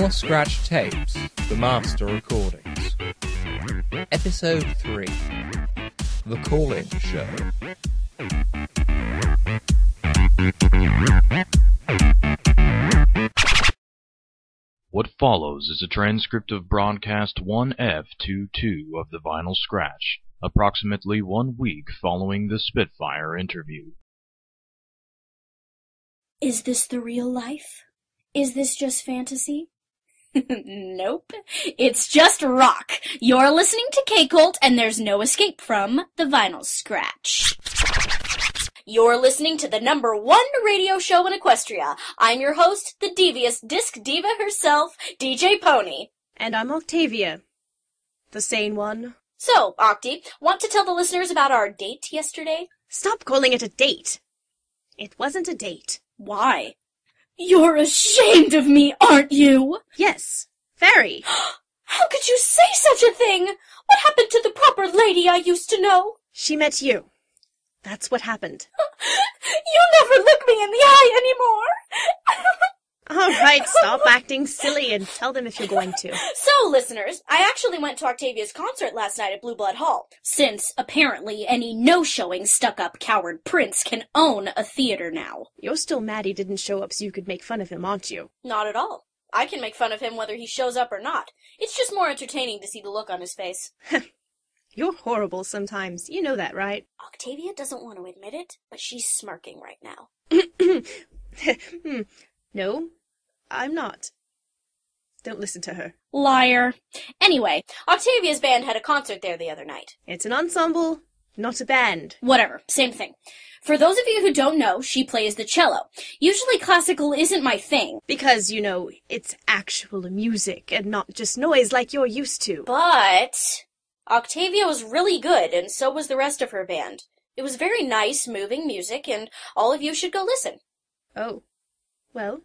Vinyl Scratch Tapes, The Master Recordings. Episode 3 The Call In Show. What follows is a transcript of broadcast 1F22 of the Vinyl Scratch, approximately one week following the Spitfire interview. Is this the real life? Is this just fantasy? nope. It's just rock. You're listening to K-Cult and there's no escape from the vinyl scratch. You're listening to the number one radio show in Equestria. I'm your host, the devious disc diva herself, DJ Pony. And I'm Octavia. The sane one. So, Octi, want to tell the listeners about our date yesterday? Stop calling it a date. It wasn't a date. Why? You're ashamed of me, aren't you? Yes, very. How could you say such a thing? What happened to the proper lady I used to know? She met you. That's what happened. you never look me in the eye anymore. All right, stop acting silly and tell them if you're going to. So, listeners, I actually went to Octavia's concert last night at Blue Blood Hall, since apparently any no-showing stuck-up coward prince can own a theater now. You're still mad he didn't show up so you could make fun of him, aren't you? Not at all. I can make fun of him whether he shows up or not. It's just more entertaining to see the look on his face. You're horrible sometimes. You know that, right? Octavia doesn't want to admit it, but she's smirking right now. Hmm. no, I'm not. Don't listen to her. Liar. Anyway, Octavia's band had a concert there the other night. It's an ensemble, not a band. Whatever, same thing. For those of you who don't know, she plays the cello. Usually classical isn't my thing. Because, you know, it's actual music and not just noise like you're used to. But Octavia was really good, and so was the rest of her band. It was very nice, moving music, and all of you should go listen. Oh. Well,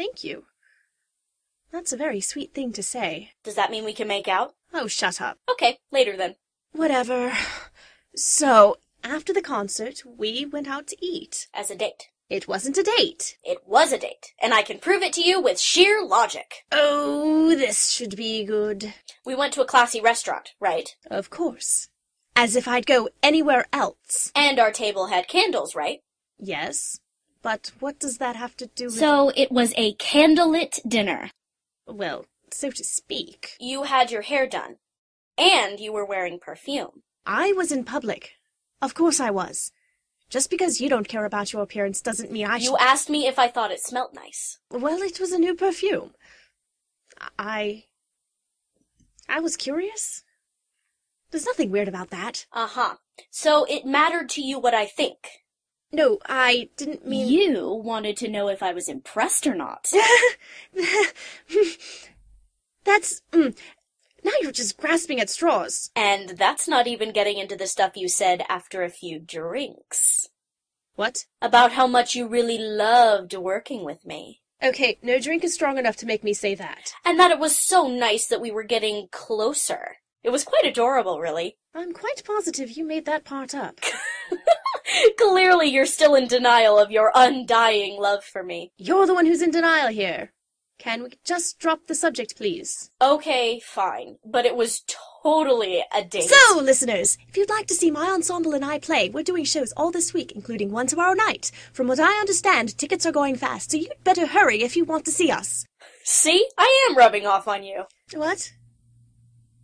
thank you. That's a very sweet thing to say. Does that mean we can make out? Oh, shut up. Okay, later then. Whatever. So, after the concert, we went out to eat. As a date. It wasn't a date. It was a date, and I can prove it to you with sheer logic. Oh, this should be good. We went to a classy restaurant, right? Of course. As if I'd go anywhere else. And our table had candles, right? Yes. But what does that have to do with. So it was a candlelit dinner. Well, so to speak. You had your hair done. And you were wearing perfume. I was in public. Of course I was. Just because you don't care about your appearance doesn't mean I should. You asked me if I thought it smelt nice. Well, it was a new perfume. I. I was curious. There's nothing weird about that. Uh huh. So it mattered to you what I think. No, I didn't mean. You wanted to know if I was impressed or not. That's. Mm, now you're just grasping at straws. And that's not even getting into the stuff you said after a few drinks. What? About how much you really loved working with me. Okay, no drink is strong enough to make me say that. And that it was so nice that we were getting closer. It was quite adorable, really. I'm quite positive you made that part up. Clearly, you're still in denial of your undying love for me. You're the one who's in denial here. Can we just drop the subject, please? Okay, fine. But it was totally a date. So, listeners, if you'd like to see my ensemble and I play, we're doing shows all this week, including one tomorrow night. From what I understand, tickets are going fast, so you'd better hurry if you want to see us. See? I am rubbing off on you. What?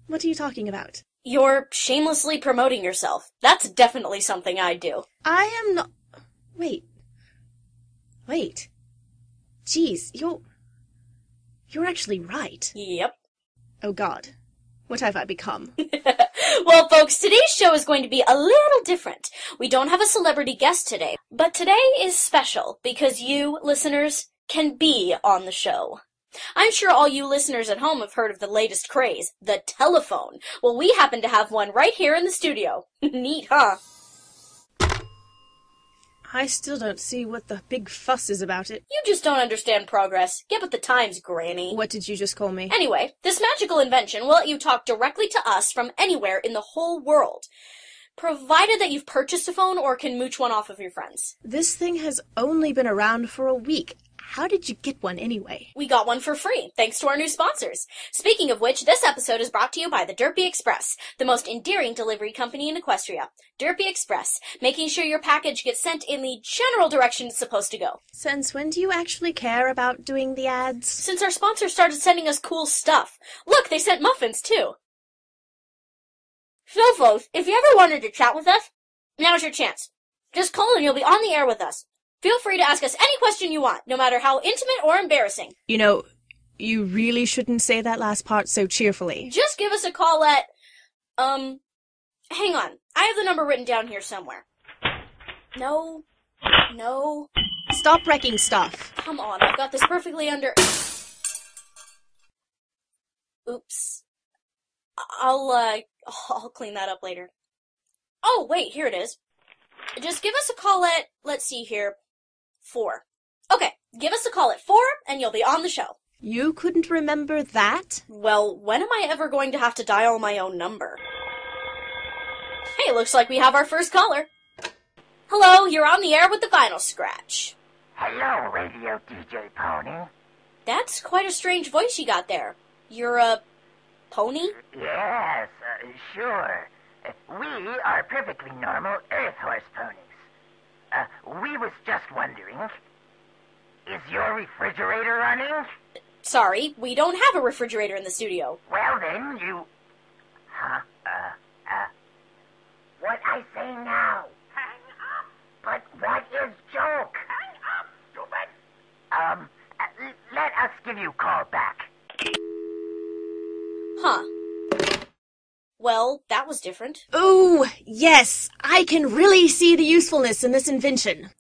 What are you talking about? You're shamelessly promoting yourself. That's definitely something I'd do. I am not. Wait. Wait. Jeez, you're. You're actually right. Yep. Oh god. What have I become? well, folks, today's show is going to be a little different. We don't have a celebrity guest today, but today is special because you, listeners, can be on the show. I'm sure all you listeners at home have heard of the latest craze, the telephone. Well, we happen to have one right here in the studio. Neat, huh? I still don't see what the big fuss is about it. You just don't understand progress. Get with the times, Granny. What did you just call me? Anyway, this magical invention will let you talk directly to us from anywhere in the whole world. Provided that you've purchased a phone or can mooch one off of your friends. This thing has only been around for a week. How did you get one anyway? We got one for free, thanks to our new sponsors. Speaking of which, this episode is brought to you by the Derpy Express, the most endearing delivery company in Equestria. Derpy Express, making sure your package gets sent in the general direction it's supposed to go. Since when do you actually care about doing the ads? Since our sponsors started sending us cool stuff. Look, they sent muffins too. So folks, if you ever wanted to chat with us, now's your chance. Just call and you'll be on the air with us. Feel free to ask us any question you want, no matter how intimate or embarrassing. You know, you really shouldn't say that last part so cheerfully. Just give us a call at, um, hang on. I have the number written down here somewhere. No, no, Stop wrecking stuff. come on. I've got this perfectly under. Oops. I'll, uh, I'll clean that up later. Oh, wait, here it is. Just give us a call at, let's see here, four. Okay, give us a call at four and you'll be on the show. You couldn't remember that? Well, when am I ever going to have to dial my own number? Hey, looks like we have our first caller. Hello, you're on the air with the Vinyl Scratch. Hello, Radio DJ Pony. That's quite a strange voice you got there. You're a pony? Yes, uh, sure. We are perfectly normal Earth horse ponies. Uh, we was just wondering, is your refrigerator running? Sorry, we don't have a refrigerator in the studio. Well then, you... Huh? Uh, uh... What I say now? Hang up! But what is joke? Hang up, stupid! Um, uh, l- let us give you call back. Huh. Well, that was different. Oh, yes, I can really see the usefulness in this invention.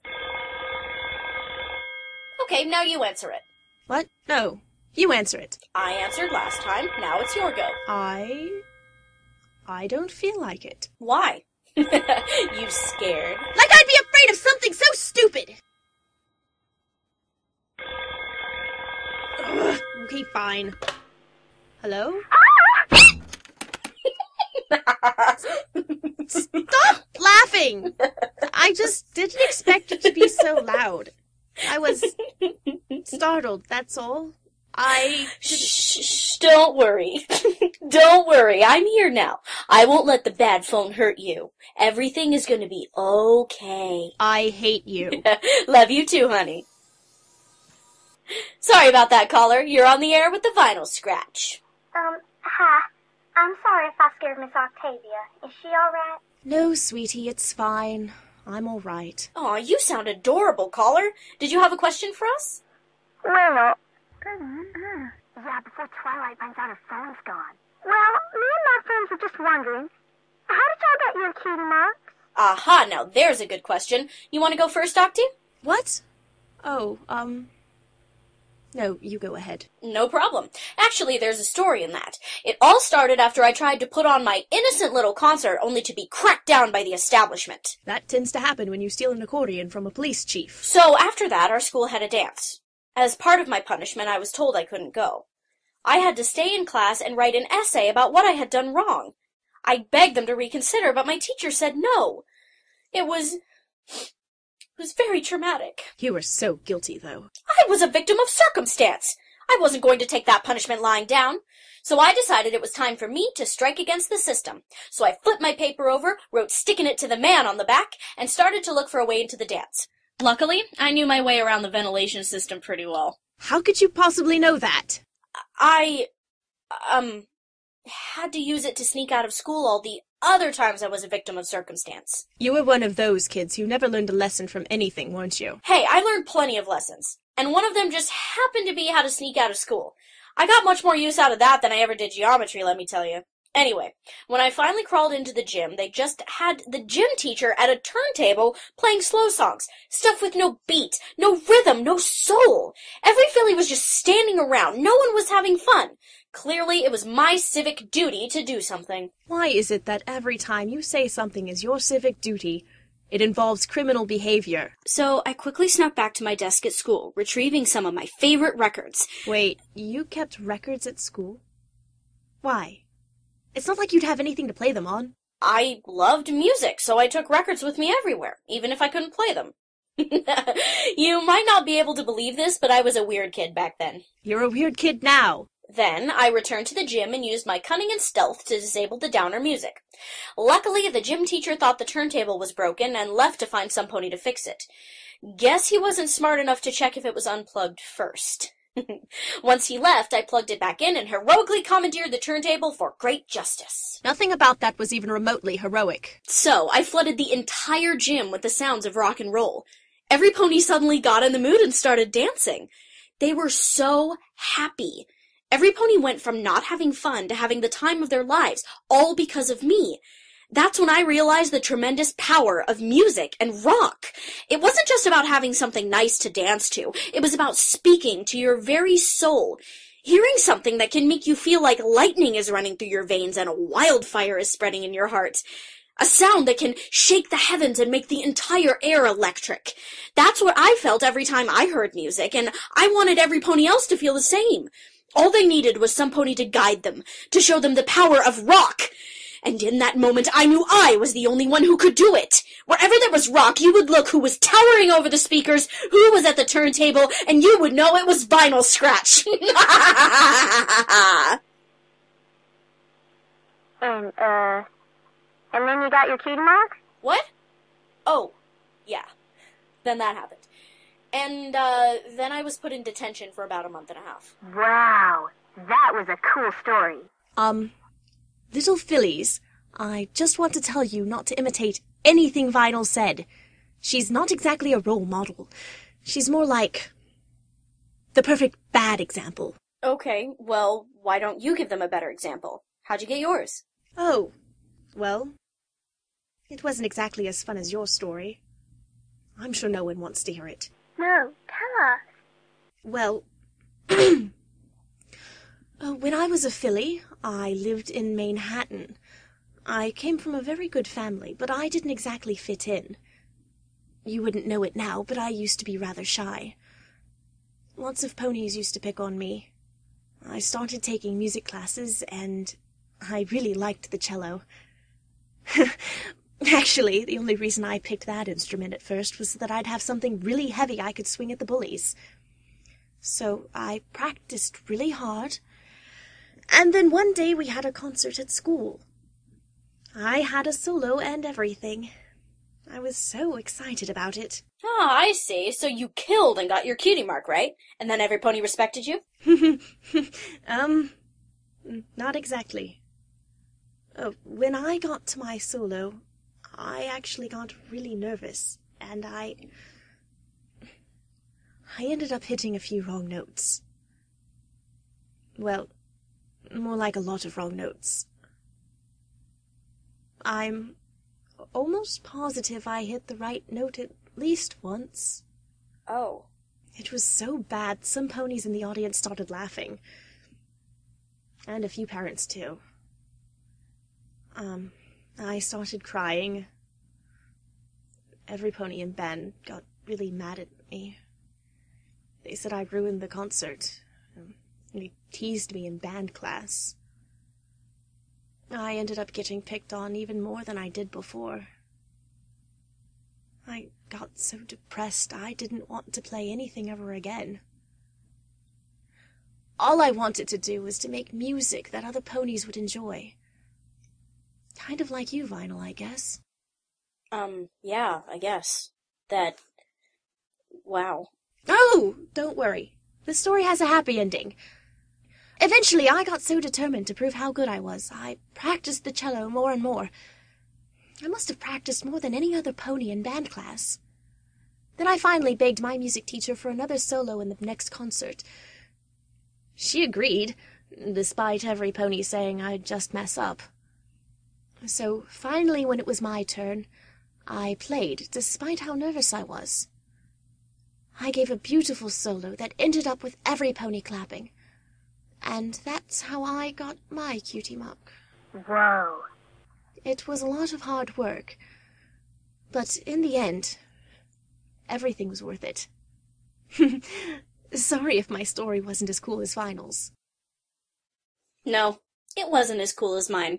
Okay, now you answer it. What? No, you answer it. I answered last time, now it's your go. I. I don't feel like it. Why? you scared? Like I'd be afraid of something so stupid! Ugh, okay, fine. Hello? Stop laughing! I just didn't expect it to be so loud. I was startled, that's all. I. Shh, shh, shh, don't worry. don't worry, I'm here now. I won't let the bad phone hurt you. Everything is gonna be okay. I hate you. Love you too, honey. Sorry about that, caller. You're on the air with the vinyl scratch. Um, hi. I'm sorry if I scared Miss Octavia. Is she alright? No, sweetie, it's fine. I'm alright. Aw, you sound adorable, caller. Did you have a question for us? Well, yeah, before Twilight finds out her phone's gone. Well, me and my friends were just wondering, how did y'all get your cutie marks? Aha, now there's a good question. You want to go first, Octi? What? Oh, um. No, you go ahead. No problem. Actually, there's a story in that. It all started after I tried to put on my innocent little concert only to be cracked down by the establishment. That tends to happen when you steal an accordion from a police chief. So after that, our school had a dance. As part of my punishment, I was told I couldn't go. I had to stay in class and write an essay about what I had done wrong. I begged them to reconsider, but my teacher said no. It was. It was very traumatic. You were so guilty, though. I was a victim of circumstance. I wasn't going to take that punishment lying down. So I decided it was time for me to strike against the system. So I flipped my paper over, wrote sticking it to the man on the back, and started to look for a way into the dance. Luckily, I knew my way around the ventilation system pretty well. How could you possibly know that? I, um, had to use it to sneak out of school all the other times I was a victim of circumstance. You were one of those kids who never learned a lesson from anything, weren't you? Hey, I learned plenty of lessons, and one of them just happened to be how to sneak out of school. I got much more use out of that than I ever did geometry, let me tell you. Anyway, when I finally crawled into the gym, they just had the gym teacher at a turntable playing slow songs. Stuff with no beat, no rhythm, no soul. Every filly was just standing around. No one was having fun. Clearly, it was my civic duty to do something. Why is it that every time you say something is your civic duty, it involves criminal behavior? So I quickly snuck back to my desk at school, retrieving some of my favorite records. Wait, you kept records at school? Why? It's not like you'd have anything to play them on. I loved music, so I took records with me everywhere, even if I couldn't play them. you might not be able to believe this, but I was a weird kid back then. You're a weird kid now. Then I returned to the gym and used my cunning and stealth to disable the downer music. Luckily, the gym teacher thought the turntable was broken and left to find some pony to fix it. Guess he wasn't smart enough to check if it was unplugged first. Once he left, I plugged it back in and heroically commandeered the turntable for great justice. Nothing about that was even remotely heroic. So, I flooded the entire gym with the sounds of rock and roll. Every pony suddenly got in the mood and started dancing. They were so happy. Every pony went from not having fun to having the time of their lives, all because of me. That's when I realized the tremendous power of music and rock. It wasn't just about having something nice to dance to. It was about speaking to your very soul. Hearing something that can make you feel like lightning is running through your veins and a wildfire is spreading in your heart. A sound that can shake the heavens and make the entire air electric. That's what I felt every time I heard music, and I wanted every pony else to feel the same. All they needed was some pony to guide them, to show them the power of rock. And in that moment, I knew I was the only one who could do it. Wherever there was rock, you would look who was towering over the speakers, who was at the turntable, and you would know it was Vinyl Scratch. And, uh, and then you got your cutie mark? what? Oh, yeah. Then that happened. And, uh, then I was put in detention for about a month and a half. Wow, that was a cool story. Um, little fillies, I just want to tell you not to imitate anything Vinyl said. She's not exactly a role model. She's more like the perfect bad example. Okay, well, why don't you give them a better example? How'd you get yours? Oh, well, it wasn't exactly as fun as your story. I'm sure no one wants to hear it. No, tell us. Well, uh, when I was a filly, I lived in Manehattan. I came from a very good family, but I didn't exactly fit in. You wouldn't know it now, but I used to be rather shy. Lots of ponies used to pick on me. I started taking music classes, and I really liked the cello. Actually, the only reason I picked that instrument at first was that I'd have something really heavy I could swing at the bullies. So I practiced really hard. And then one day we had a concert at school. I had a solo and everything. I was so excited about it. Ah, I see. So you killed and got your cutie mark, right? And then every pony respected you? um, not exactly. Uh, when I got to my solo, I actually got really nervous, and I. I ended up hitting a few wrong notes. Well, more like a lot of wrong notes. I'm almost positive I hit the right note at least once. Oh. It was so bad, some ponies in the audience started laughing. And a few parents, too. Um, I started crying. Every pony in band got really mad at me. They said I ruined the concert. Um, They teased me in band class. I ended up getting picked on even more than I did before. I got so depressed I didn't want to play anything ever again. All I wanted to do was to make music that other ponies would enjoy. Kind of like you, Vinyl, I guess. Um, yeah, I guess. That. Wow. Oh, don't worry. The story has a happy ending. Eventually, I got so determined to prove how good I was, I practiced the cello more and more. I must have practiced more than any other pony in band class. Then I finally begged my music teacher for another solo in the next concert. She agreed, despite every pony saying I'd just mess up. So finally, when it was my turn, I played, despite how nervous I was. I gave a beautiful solo that ended up with every pony clapping. And that's how I got my cutie mark. Wow. It was a lot of hard work, but in the end, everything was worth it. Sorry if my story wasn't as cool as Vinyl's. No, it wasn't as cool as mine.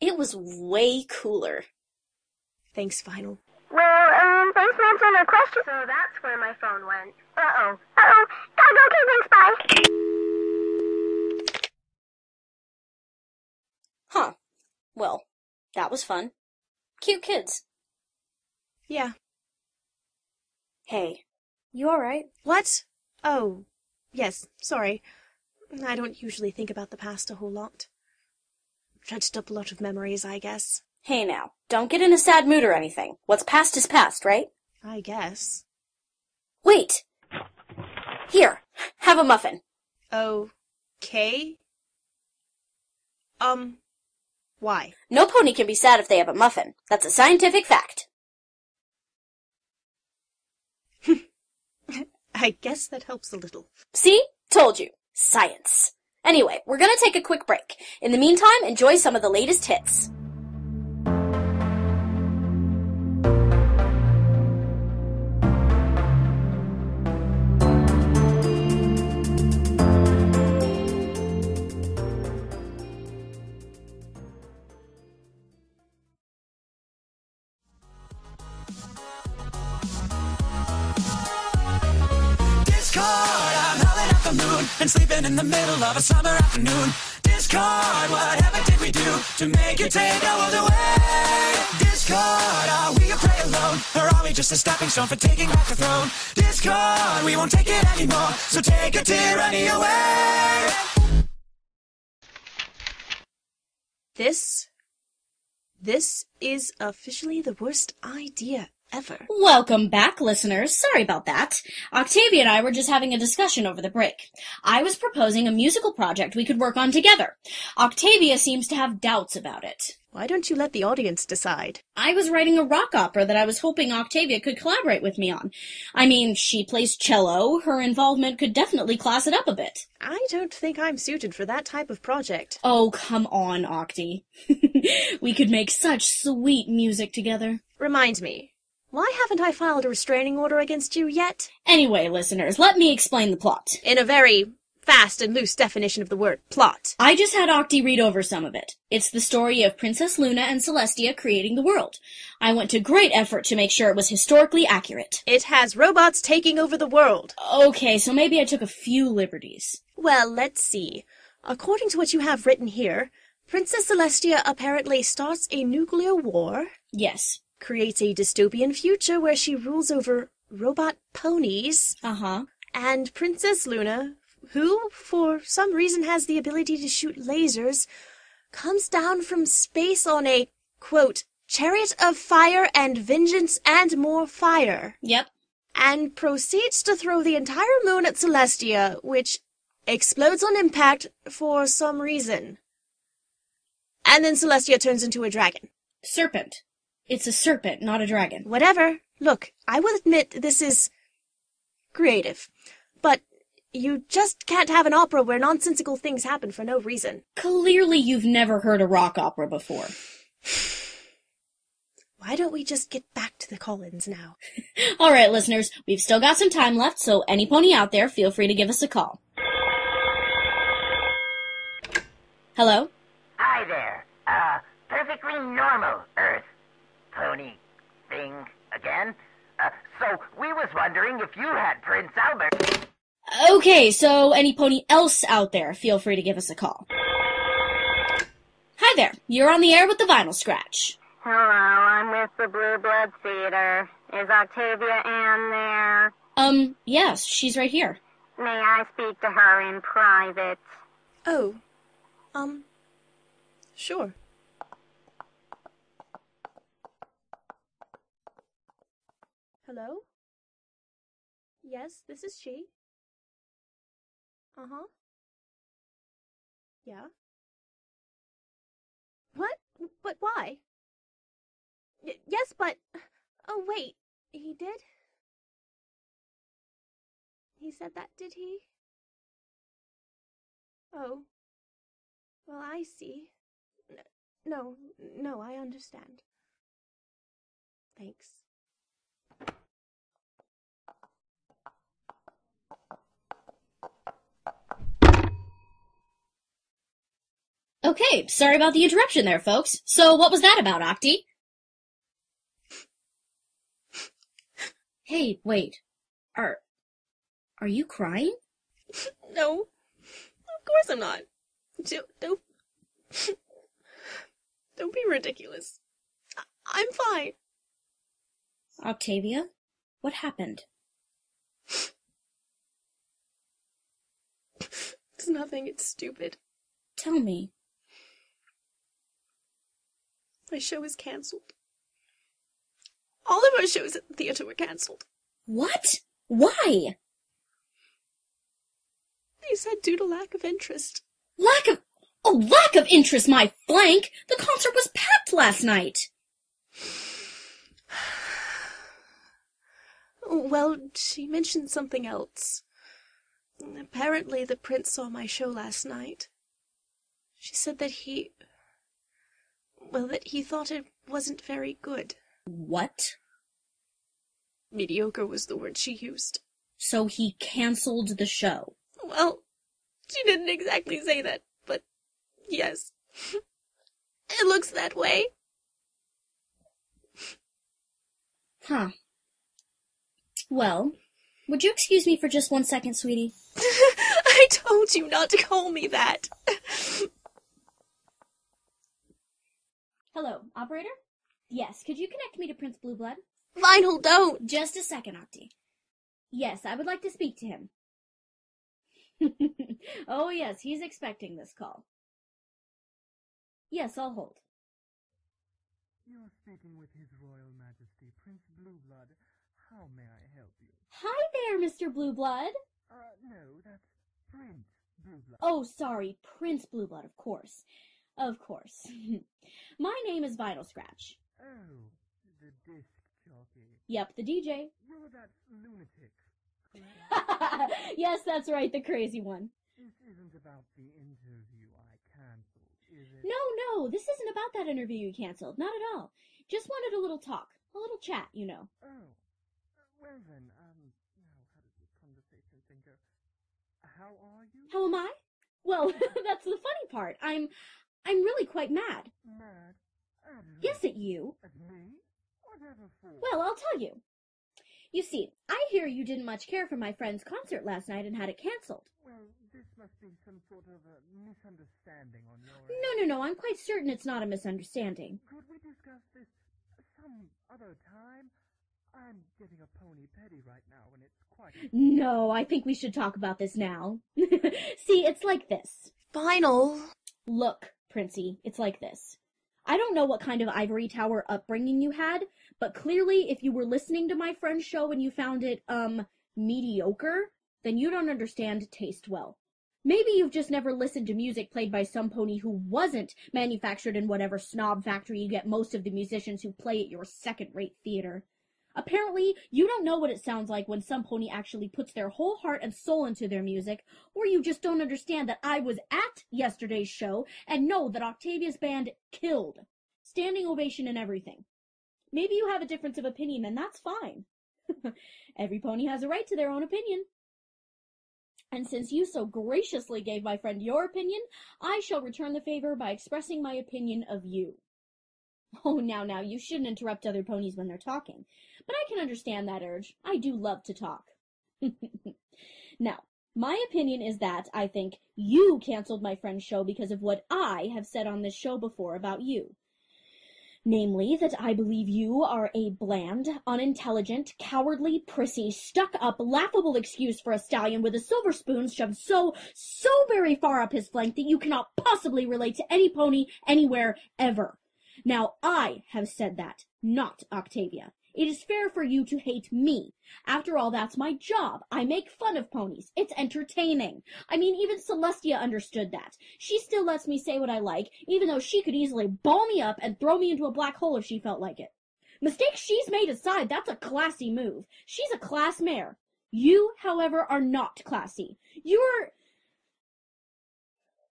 It was way cooler. Thanks, Vinyl. Well, um, Thanks for answering our question. So that's where my phone went. Uh-oh. Uh-oh. Gotta go. Okay. Bye. Huh. Well, that was fun. Cute kids. Yeah. Hey, you alright? What? Oh, yes, sorry. I don't usually think about the past a whole lot. Dredged up a lot of memories, I guess. Hey now, don't get in a sad mood or anything. What's past is past, right? I guess. Wait! Here, have a muffin. Okay. Um, why? No pony can be sad if they have a muffin. That's a scientific fact. I guess that helps a little. See? Told you. Science. Anyway, we're gonna take a quick break. In the meantime, enjoy some of the latest hits. In the middle of a summer afternoon. Discord, whatever did we do to make you take our world away? Discord, are we a prey alone? Or are we just a stepping stone for taking back the throne? Discord, we won't take it anymore, so take your tyranny away. This. This is officially the worst idea ever. Welcome back, listeners. Sorry about that. Octavia and I were just having a discussion over the break. I was proposing a musical project we could work on together. Octavia seems to have doubts about it. Why don't you let the audience decide? I was writing a rock opera that I was hoping Octavia could collaborate with me on. I mean, she plays cello. Her involvement could definitely class it up a bit. I don't think I'm suited for that type of project. Oh, come on, Octi. we could make such sweet music together. Remind me, why haven't I filed a restraining order against you yet? Anyway, listeners, let me explain the plot. In a very fast and loose definition of the word plot. I just had Octi read over some of it. It's the story of Princess Luna and Celestia creating the world. I went to great effort to make sure it was historically accurate. It has robots taking over the world. Okay, so maybe I took a few liberties. Well, let's see. According to what you have written here, Princess Celestia apparently starts a nuclear war, Yes. Creates a dystopian future where she rules over robot ponies, Uh-huh. and Princess Luna, who for some reason has the ability to shoot lasers, comes down from space on a, quote, chariot of fire and vengeance and more fire, Yep. and proceeds to throw the entire moon at Celestia, which explodes on impact for some reason. And then Celestia turns into a dragon. Serpent. It's a serpent, not a dragon. Whatever. Look, I will admit this is creative. But you just can't have an opera where nonsensical things happen for no reason. Clearly you've never heard a rock opera before. Why don't we just get back to the call-ins now? Alright, listeners, we've still got some time left, so any pony out there, feel free to give us a call. Hello? Hi there. Uh, perfectly normal Earth pony thing again. Uh, so we was wondering if you had Prince Albert. Okay, so any pony else out there, feel free to give us a call. Hi there, you're on the air with the Vinyl Scratch. Hello, I'm with the Blue Blood Theater. Is Octavia Ann there? Um, yes, she's right here. May I speak to her in private? Oh, um, sure. Hello? Yes, this is she. Uh huh. Yeah. What? But why? Y- yes, but. Oh, wait. He did? He said that, did he? Oh. Well, I see. N- No, no, I understand. Thanks. Okay, sorry about the interruption there, folks. So what was that about, Octi? Hey, wait. Are are you crying? No, of course I'm not. Don't don't, don't be ridiculous. I- I'm fine. Octavia, what happened? It's nothing. It's stupid. Tell me. My show is cancelled. All of our shows at the theater were cancelled. What? Why? They said due to lack of interest. Lack of Oh, lack of interest, my flank! The concert was packed last night! Well, she mentioned something else. Apparently, the prince saw my show last night. She said that he. Well, that he thought it wasn't very good. What? Mediocre was the word she used. So he cancelled the show. Well, she didn't exactly say that, but yes. it looks that way. Huh. Well, would you excuse me for just one second, sweetie? I told you not to call me that. Hello, operator? Yes, could you connect me to Prince Blueblood? Vinyl, don't. Just a second, Octi. Yes, I would like to speak to him. oh, yes, he's expecting this call. Yes, I'll hold. You're speaking with His Royal Majesty, Prince Blueblood. How may I help you? Hi there, Mr. Blueblood. Uh, no, that's Prince Blueblood. Oh, sorry, Prince Blueblood, of course. Of course. My name is Vinyl Scratch. Oh, the disc jockey. Yep, the DJ. You're that lunatic, yes, that's right, the crazy one. this isn't about the interview I cancelled, is it? No, no, this isn't about that interview you canceled. Not at all. Just wanted a little talk. A little chat, you know. Oh. Well then, um, now how does this conversation thing go? How are you? How am I? Well, that's the funny part. I'm I'm really quite mad. Mad? At? Yes, at you. At me? Whatever for? Well, I'll tell you. You see, I hear you didn't much care for my friend's concert last night and had it cancelled. Well, this must be some sort of a misunderstanding on your No, end. no, no, no, I'm quite certain it's not a misunderstanding. Could we discuss this some other time? I'm getting a pony petty right now, and it's quite. No, I think we should talk about this now. see, it's like this. Vinyl. Look, Princey, it's like this. I don't know what kind of ivory tower upbringing you had, but clearly if you were listening to my friend's show and you found it, um, mediocre, then you don't understand taste well. Maybe you've just never listened to music played by some pony who wasn't manufactured in whatever snob factory you get most of the musicians who play at your second-rate theater. Apparently, you don't know what it sounds like when some pony actually puts their whole heart and soul into their music, or you just don't understand that I was at yesterday's show and know that Octavia's band killed. Standing ovation and everything. Maybe you have a difference of opinion, and that's fine. Every pony has a right to their own opinion. And since you so graciously gave my friend your opinion, I shall return the favor by expressing my opinion of you. Oh, now, now, you shouldn't interrupt other ponies when they're talking. But I can understand that urge. I do love to talk. now, my opinion is that I think you canceled my friend's show because of what I have said on this show before about you. Namely, that I believe you are a bland, unintelligent, cowardly, prissy, stuck up, laughable excuse for a stallion with a silver spoon shoved so, so very far up his flank that you cannot possibly relate to any pony anywhere ever. Now, I have said that, not Octavia. It is fair for you to hate me. After all, that's my job. I make fun of ponies. It's entertaining. I mean, even Celestia understood that. She still lets me say what I like, even though she could easily ball me up and throw me into a black hole if she felt like it. Mistakes she's made aside, that's a classy move. She's a class mare. You, however, are not classy. You're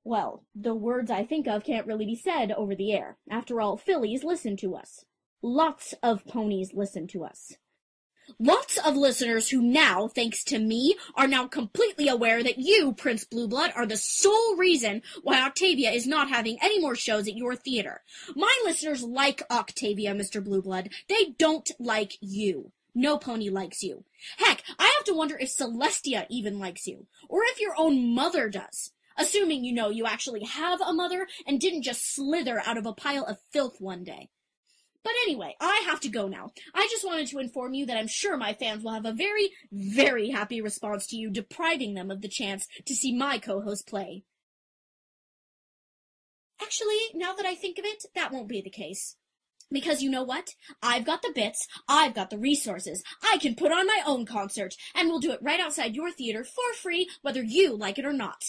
well, the words I think of can't really be said over the air. After all, fillies listen to us. Lots of ponies listen to us. Lots of listeners who now, thanks to me, are now completely aware that you, Prince Blueblood, are the sole reason why Octavia is not having any more shows at your theater. My listeners like Octavia, Mr. Blueblood. They don't like you. No pony likes you. Heck, I have to wonder if Celestia even likes you, or if your own mother does. Assuming you know you actually have a mother and didn't just slither out of a pile of filth one day. But anyway, I have to go now. I just wanted to inform you that I'm sure my fans will have a very, very happy response to you depriving them of the chance to see my co-host play. Actually, now that I think of it, that won't be the case. Because you know what? I've got the bits, I've got the resources, I can put on my own concert, and we'll do it right outside your theater for free, whether you like it or not.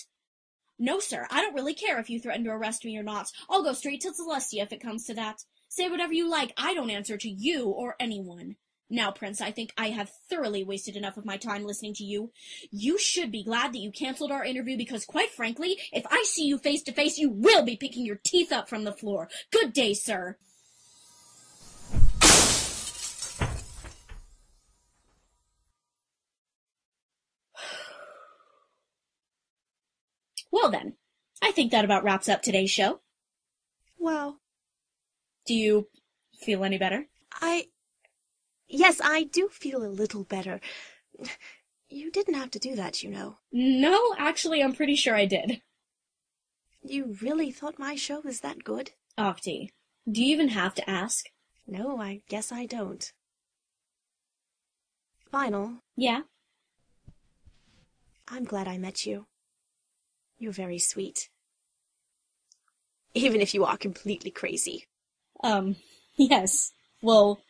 No, sir, I don't really care if you threaten to arrest me or not. I'll go straight to Celestia if it comes to that. Say whatever you like, I don't answer to you or anyone. Now, Prince, I think I have thoroughly wasted enough of my time listening to you. You should be glad that you canceled our interview because, quite frankly, if I see you face to face, you will be picking your teeth up from the floor. Good day, sir. Well then, I think that about wraps up today's show. Well, Do you feel any better? I. Yes, I do feel a little better. You didn't have to do that, you know. No, actually, I'm pretty sure I did. You really thought my show was that good? Octi, do you even have to ask? No, I guess I don't. Vinyl, Yeah? I'm glad I met you. You're very sweet. Even if you are completely crazy. Um, yes. Well,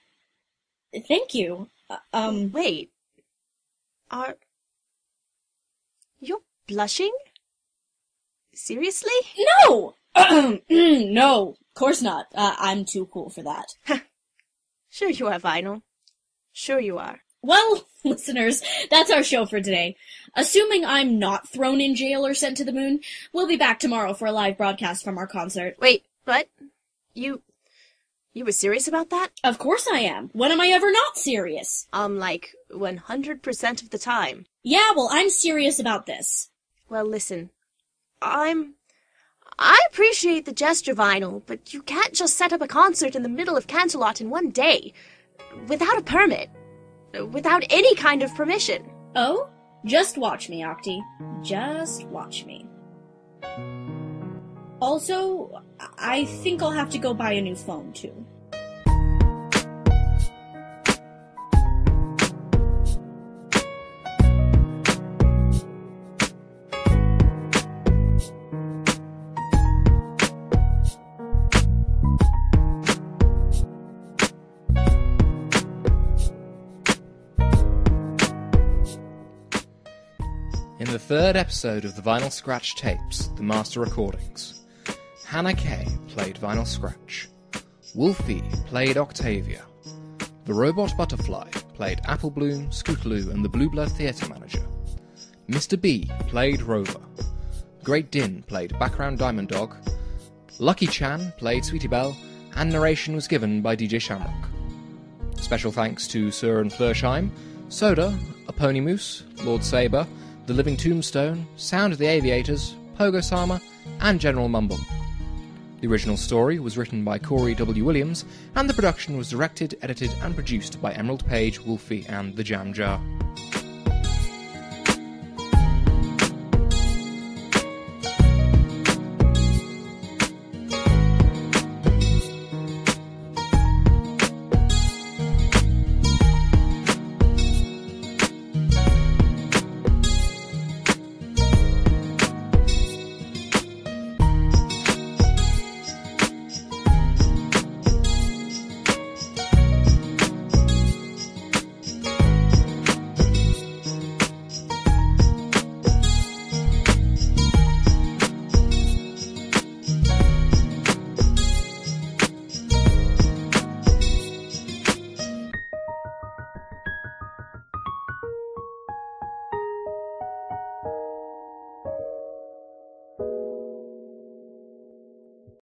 thank you. Uh, Um, Wait. Are. You're blushing? Seriously? no! no, of course not. Uh, I'm too cool for that. Sure you are, Vinyl. Sure you are. Well, listeners, that's our show for today. Assuming I'm not thrown in jail or sent to the moon, we'll be back tomorrow for a live broadcast from our concert. Wait, what? You. You were serious about that? Of course I am. When am I ever not serious? Um, like, 100% of the time. Yeah, well, I'm serious about this. Well, listen. I'm. I appreciate the gesture, Vinyl, but you can't just set up a concert in the middle of Canterlot in one day. Without a permit. Without any kind of permission. Oh? Just watch me, Octi. Just watch me. Also, I think I'll have to go buy a new phone, too. In the third episode of the Vinyl Scratch tapes, The Master Recordings, Hannah Kay played Vinyl Scratch, Wollffeey played Octavia, the Robot Butterfly played Apple Bloom, Scootaloo, and the Blue Blood Theatre Manager, Mr. B played Rover, Great Dinn played Background Diamond Dog, Lucky Chan played Sweetie Belle, and narration was given by DJ Shamrock. Special thanks to Soren Flörsheim, Soda, Anonymoose, Lord Sabre, The Living Tombstone, Sound of the Aviators, Pogosama, and General Mumble. The original story was written by Corey W. Williams, and the production was directed, edited, and produced by Emerald Page, Wollffeey, and The Jam Jar.